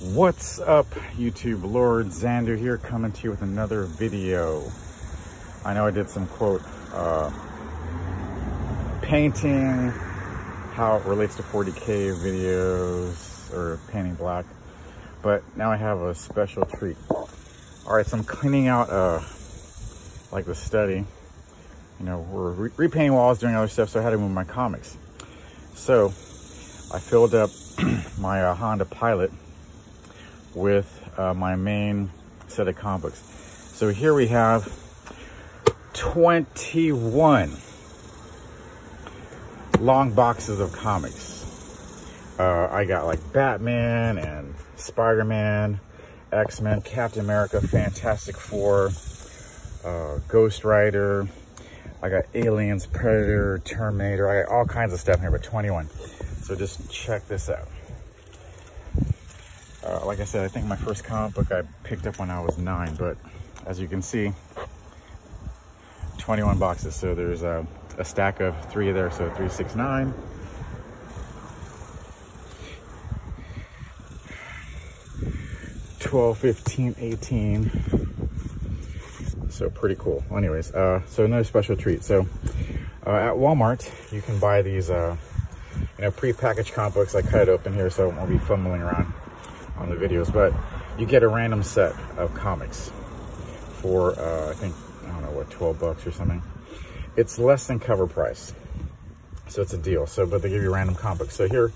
What's up, YouTube? Lord Zander here, coming to you with another video. I know I did some quote uh, painting, how it relates to 40k videos or painting black, but now I have a special treat. All right, so I'm cleaning out uh, like the study. You know, we're re repainting walls, doing other stuff, so I had to move my comics. So I filled up my uh, Honda Pilot with uh, my main set of comic books. So here we have 21 long boxes of comics. Uh, I got like Batman and Spider-Man, X-Men, Captain America, Fantastic Four, uh, Ghost Rider. I got Aliens, Predator, Terminator. I got all kinds of stuff here, but 21. So just check this out. Uh, like I said, I think my first comic book I picked up when I was nine, but as you can see, 21 boxes. So there's a, a stack of three there, so 369. Twelve, fifteen, eighteen. So pretty cool. Anyways, uh, so another special treat. So uh, at Walmart, you can buy these, uh, you know, pre-packaged comic books. I cut it open here, so I won't be fumbling around on the videos, but you get a random set of comics for, uh, I think, I don't know what, 12 bucks or something. It's less than cover price. So it's a deal. So, but they give you random comics. So here,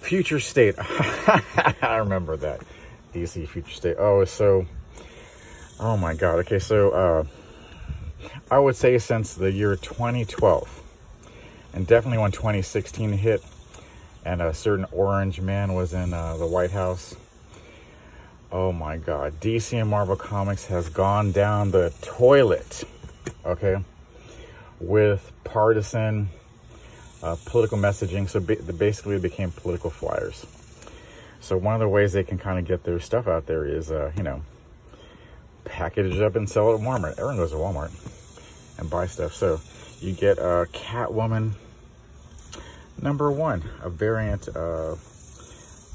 Future State. I remember that. DC Future State. Oh, so, oh my God. Okay, so, uh, I would say since the year 2012, and definitely when 2016 hit, and a certain orange man was in uh, the White House. Oh my God, DC and Marvel Comics has gone down the toilet, okay, with partisan uh, political messaging. So basically it became political flyers. So one of the ways they can kind of get their stuff out there is, uh, you know, package it up and sell it at Walmart. Everyone goes to Walmart and buy stuff. So you get a Catwoman number one, a variant uh,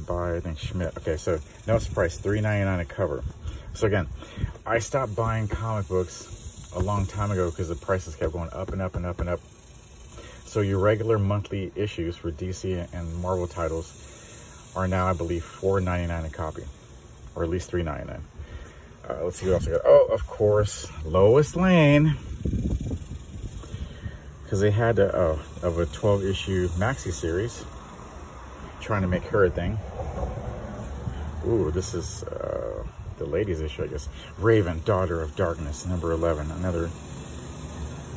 by, I think, Schmidt. Okay, so notice price, $3.99 a cover. So again, I stopped buying comic books a long time ago because the prices kept going up and up and up and up. So your regular monthly issues for DC and Marvel titles are now, I believe, $4.99 a copy, or at least $3.99. Uh, let's see what else I got. Oh, of course, Lois Lane because they had a, of a 12 issue maxi series trying to make her a thing. Ooh, this is uh, the ladies issue, I guess. Raven, Daughter of Darkness, number 11. Another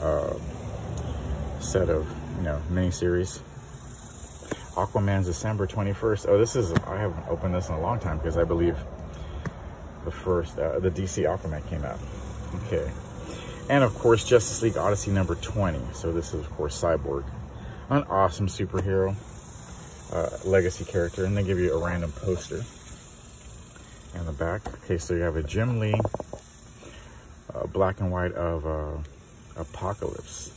uh, set of, you know, miniseries. Aquaman's December 21st. Oh, this is, I haven't opened this in a long time because I believe the first, uh, the DC Aquaman came out. Okay. And of course, Justice League Odyssey number 20. So this is, of course, Cyborg. An awesome superhero, uh, legacy character. And they give you a random poster in the back. Okay, so you have a Jim Lee, uh, black and white of uh, Apocalypse.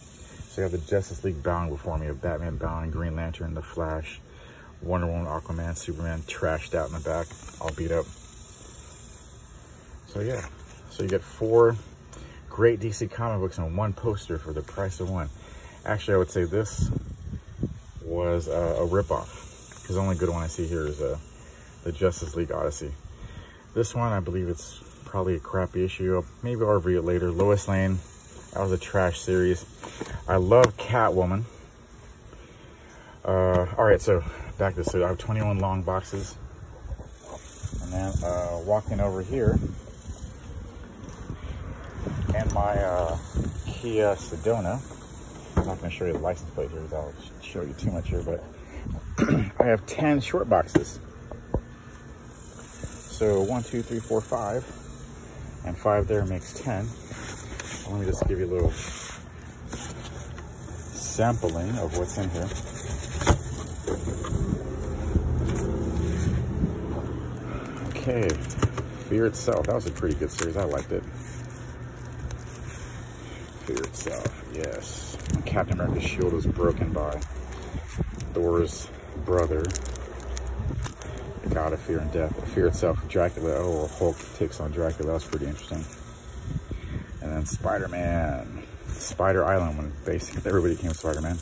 So you have the Justice League bound before me, of Batman bound, Green Lantern, The Flash, Wonder Woman, Aquaman, Superman, trashed out in the back, all beat up. So yeah, so you get four great DC comic books and one poster for the price of one. Actually, I would say this was uh, a ripoff because the only good one I see here is uh, the Justice League Odyssey. This one, I believe it's probably a crappy issue. Maybe I'll review it later. Lois Lane, that was a trash series. I love Catwoman. Uh, all right, so back to this. So I have 21 long boxes. And then uh, walking over here, and my uh, Kia Sedona. I'm not going to show you the license plate here, cause I'll show you too much here, but I have 10 short boxes. So one, two, three, four, five, and five there makes 10. Let me just give you a little sampling of what's in here. Okay, Fear Itself. That was a pretty good series. I liked it. Itself, yes. Captain America's shield was broken by Thor's brother. God of Fear and Death. Fear itself, Dracula. Oh, Hulk takes on Dracula. That's pretty interesting. And then Spider-Man. Spider Island when basically everybody became Spider-Man.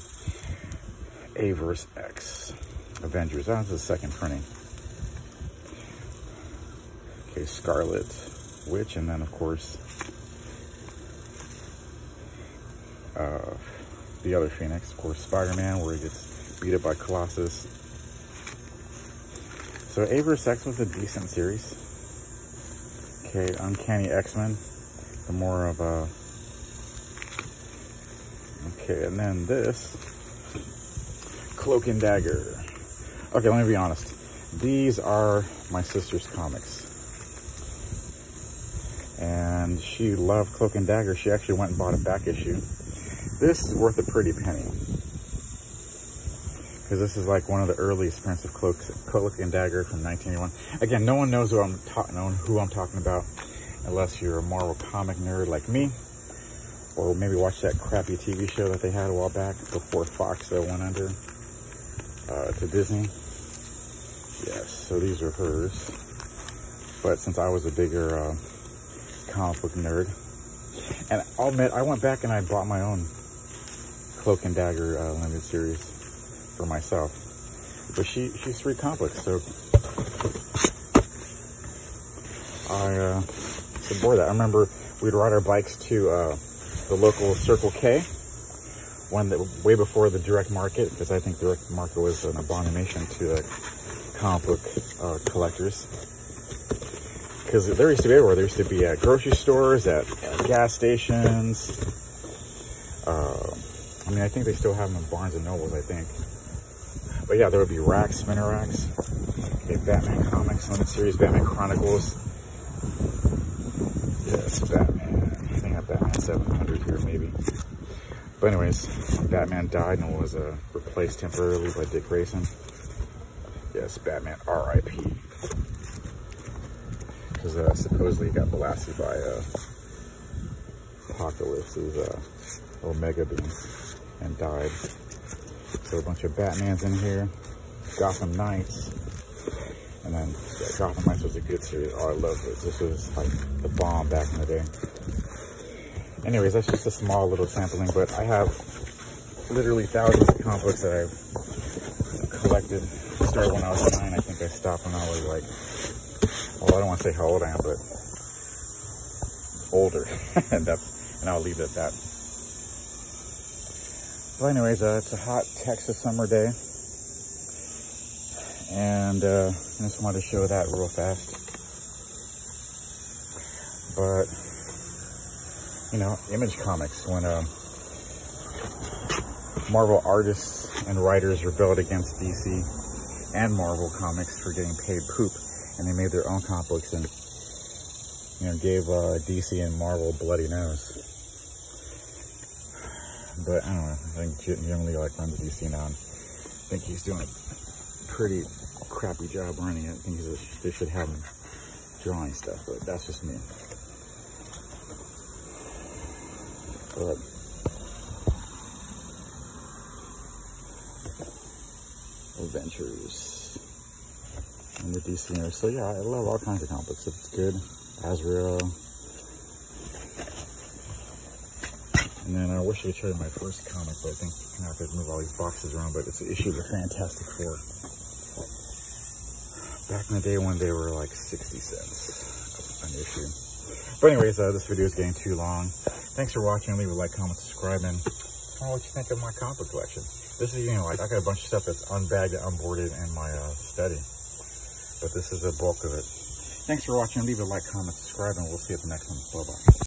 A verse X. Avengers. That's the second printing. Okay, Scarlet Witch, and then of course uh, the other Phoenix, of course Spider-Man, where he gets beat up by Colossus. So Averse X was a decent series. Okay, Uncanny X-Men, the more of a Okay, and then this Cloak and Dagger. Okay, let me be honest. These are my sister's comics. And she loved Cloak and Dagger. She actually went and bought a back issue. This is worth a pretty penny. Because this is like one of the earliest prints of Cloak, Cloak and Dagger from 1981. Again, no one knows who I'm, who I'm talking about unless you're a Marvel comic nerd like me. Or maybe watch that crappy TV show that they had a while back before Fox uh, went under uh, to Disney. Yes, so these are hers. But since I was a bigger uh, comic book nerd, and I'll admit, I went back and I bought my own Cloak and Dagger uh, limited series for myself. But she she's three comics, so I uh, support that. I remember we'd ride our bikes to uh, the local Circle K one that way before the direct market, because I think direct market was an abomination to the comic book uh, collectors. Because there used to be everywhere. There used to be at grocery stores, at, at gas stations. I mean, I think they still have them in Barnes and Nobles, I think. But yeah, there would be racks, spinner racks. Okay, Batman comics, limited series, Batman Chronicles. Yes, Batman. I think I have Batman 700 here, maybe. But anyways, Batman died and was uh, replaced temporarily by Dick Grayson. Yes, Batman R.I.P. Because uh, supposedly he got blasted by uh, Apocalypse's uh, Omega beam and died. So a bunch of Batmans in here. Gotham Knights. And then yeah, Gotham Knights was a good series. Oh, I love it. This was like the bomb back in the day anyways, that's just a small little sampling, but I have literally thousands of comic books that I've collected. Started when I was nine. I think I stopped when I was like, well, I don't want to say how old I am, but older. and that's, and I'll leave it at that. Well, anyways, uh, it's a hot Texas summer day. And uh, I just wanted to show that real fast. But you know, Image Comics when uh, Marvel artists and writers rebelled against DC and Marvel Comics for getting paid poop, and they made their own comic books and you know gave uh, DC and Marvel bloody nose. But I don't know. I think Lee like runs DC now, and I think he's doing a pretty crappy job running it. I think they should have him drawing stuff, but that's just me. But Adventures in the DC. So yeah, I love all kinds of comic books. It's good. Azrael. And then I wish I could show you my first comic, but I think I have to move all these boxes around, but it's an issue of the Fantastic Four. Back in the day when they were like 60 cents an issue. But anyways, uh, this video is getting too long. Thanks for watching. Leave a like, comment, subscribe, and tell me what you think of my comic collection. This is, you know, like I got a bunch of stuff that's unbagged and unboarded in my uh, study. But this is the bulk of it. Thanks for watching. Leave a like, comment, subscribe, and we'll see you at the next one. Bye-bye.